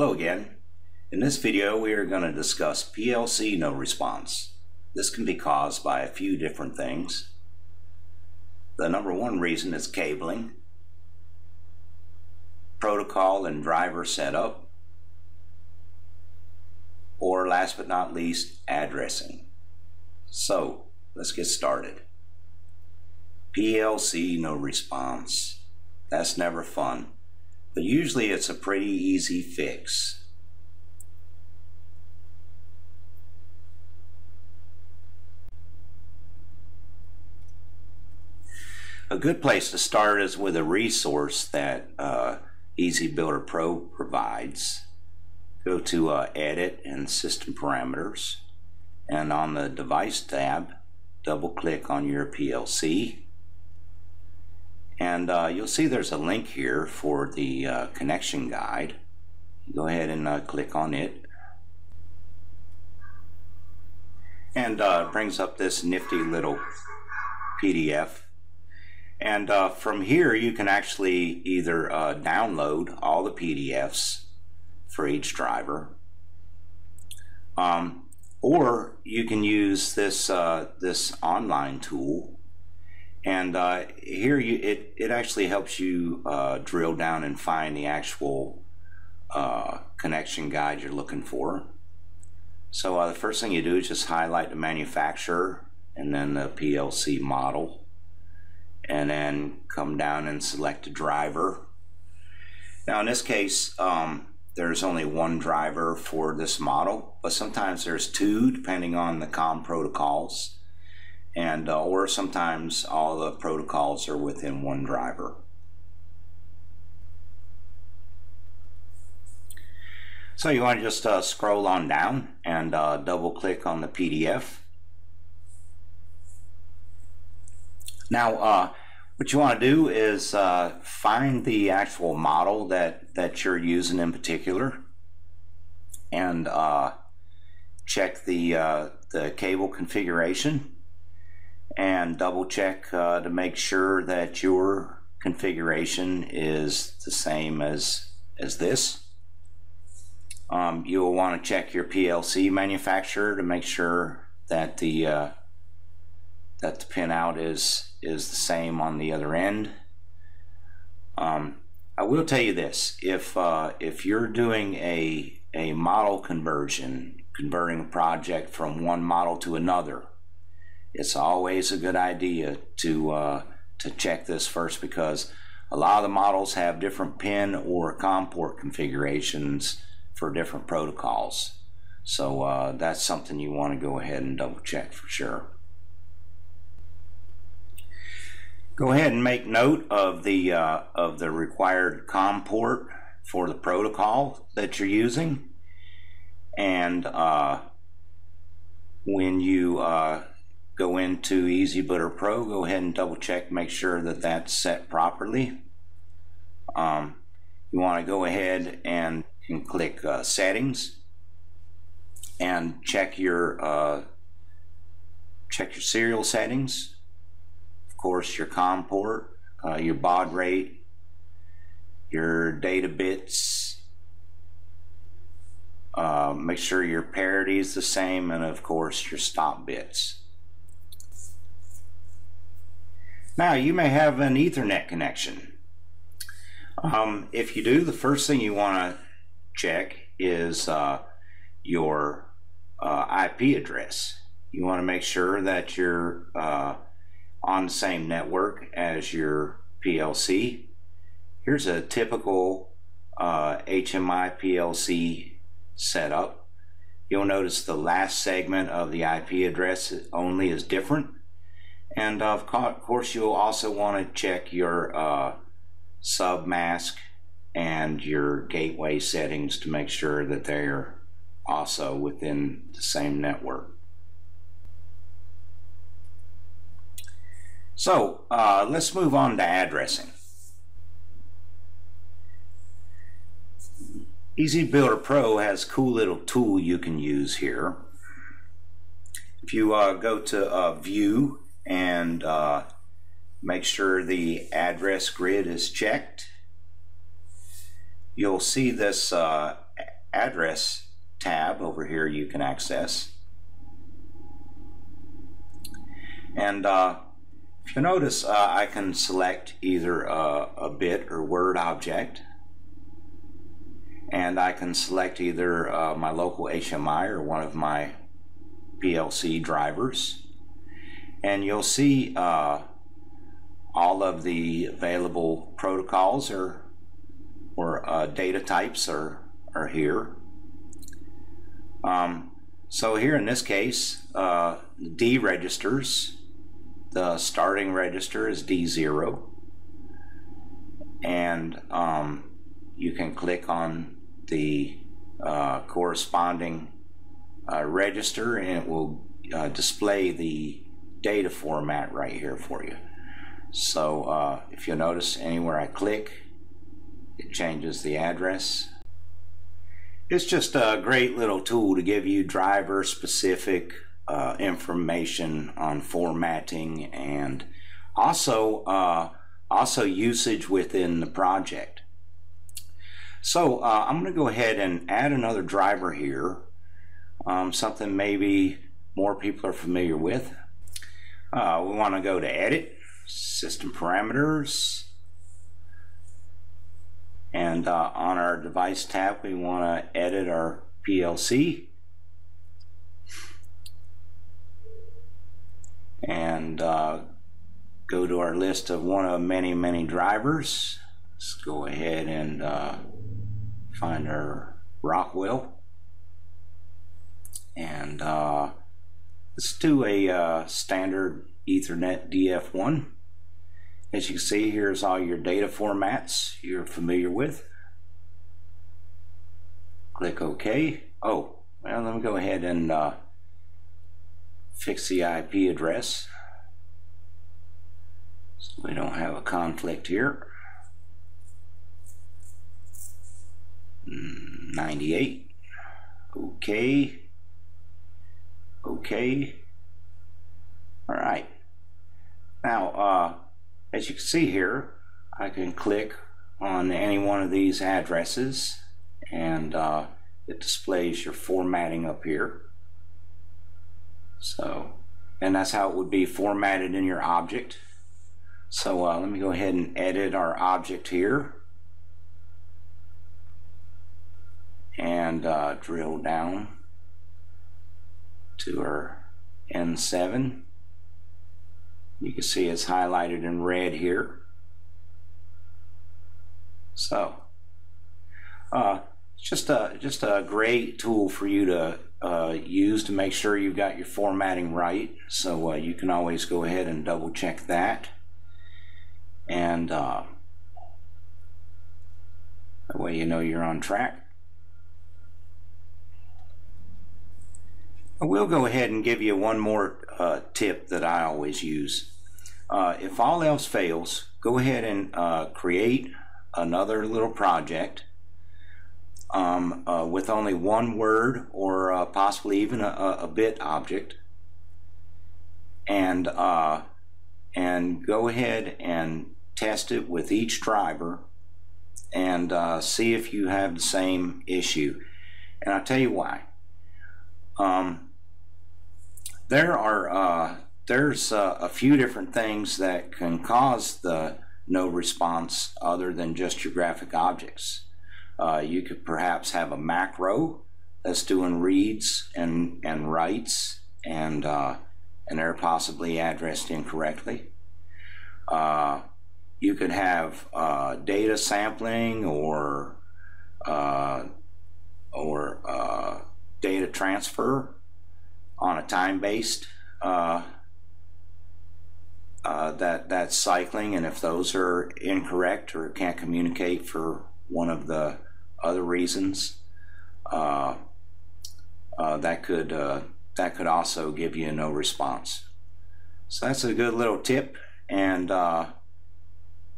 Hello again. In this video we are going to discuss PLC no response. This can be caused by a few different things. The number one reason is cabling, protocol and driver setup, or last but not least addressing. So let's get started. PLC no response. That's never fun. But usually it's a pretty easy fix. A good place to start is with a resource that uh, EasyBuilder Pro provides. Go to uh, Edit and System Parameters, and on the Device tab, double click on your PLC and uh, you'll see there's a link here for the uh, connection guide. Go ahead and uh, click on it. And uh, brings up this nifty little PDF. And uh, from here you can actually either uh, download all the PDFs for each driver. Um, or you can use this, this online tool and uh, here you it, it actually helps you uh, drill down and find the actual uh, connection guide you're looking for. So uh, the first thing you do is just highlight the manufacturer and then the PLC model and then come down and select a driver. Now in this case um, there's only one driver for this model but sometimes there's two depending on the COM protocols and uh, or sometimes all the protocols are within one driver. So you want to just uh, scroll on down and uh, double click on the PDF. Now uh, what you want to do is uh, find the actual model that, that you're using in particular and uh, check the, the cable configuration and double check uh, to make sure that your configuration is the same as as this. Um, you will want to check your PLC manufacturer to make sure that the uh, that the pinout is is the same on the other end. Um, I will tell you this: if uh, if you're doing a a model conversion, converting a project from one model to another, it's always a good idea to uh, to check this first because a lot of the models have different pin or COM port configurations for different protocols. So uh, that's something you want to go ahead and double check for sure. Go ahead and make note of the uh, of the required COM port for the protocol that you're using, and uh, when you uh, go into EasyBuilder Pro, go ahead and double check, make sure that that's set properly. Um, you want to go ahead and, and click uh, settings and check your uh, check your serial settings. Of course, your COM port, uh, your baud rate, your data bits. Uh, make sure your parity is the same, and of course your stop bits. Now you may have an Ethernet connection. Um, if you do, the first thing you want to check is uh, your uh, IP address. You want to make sure that you're uh, on the same network as your PLC. Here's a typical HMI uh, PLC setup. You'll notice the last segment of the IP address only is different and of course, you'll also want to check your uh, sub mask and your gateway settings to make sure that they're also within the same network. So uh, let's move on to addressing. EasyBuilder Pro has a cool little tool you can use here. If you uh, go to uh, View and uh, make sure the address grid is checked. You'll see this uh, address tab over here you can access. And uh, if you notice, uh, I can select either a, a bit or word object. And I can select either uh, my local HMI or one of my PLC drivers. And you'll see uh, all of the available protocols or, or uh, data types are, are here. Um, so here in this case, uh, D registers the starting register is D0 and um, you can click on the uh, corresponding uh, register and it will uh, display the data format right here for you. So uh, if you notice anywhere I click, it changes the address. It's just a great little tool to give you driver specific uh, information on formatting and also uh, also usage within the project. So uh, I'm going to go ahead and add another driver here, um, something maybe more people are familiar with. Uh, we want to go to Edit, System Parameters, and uh, on our Device tab we want to edit our PLC. and uh, go to our list of one of many, many drivers. Let's go ahead and uh, find our Rockwell. And uh, let's do a uh, standard Ethernet DF1. As you can see, here's all your data formats you're familiar with. Click OK. Oh, well, let me go ahead and uh, fix the IP address so we don't have a conflict here. 98 okay okay all right now uh, as you can see here I can click on any one of these addresses and uh, it displays your formatting up here so, and that's how it would be formatted in your object. So uh, let me go ahead and edit our object here. And uh, drill down to our N7. You can see it's highlighted in red here. So, uh, just a just a great tool for you to uh, use to make sure you've got your formatting right. So uh, you can always go ahead and double check that. And uh, that way you know you're on track. I will go ahead and give you one more uh, tip that I always use. Uh, if all else fails, go ahead and uh, create another little project um, uh, with only one word or uh, possibly even a, a, bit object. And uh, and go ahead and test it with each driver and see if you have the same issue. And I'll tell you why. Um, there are uh, there's uh, a few different things that can cause the no response other than just your graphic objects uh, you could perhaps have a macro that's doing reads and, and writes, and, uh, and they're possibly addressed incorrectly. Uh, you could have uh, data sampling or, or data transfer on a time-based uh, that that's cycling, and if those are incorrect or can't communicate for one of the other reasons, uh, uh, that could uh, that could also give you no response. So that's a good little tip, and uh,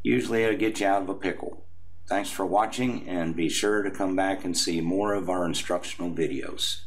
usually it'll get you out of a pickle. Thanks for watching, and be sure to come back and see more of our instructional videos.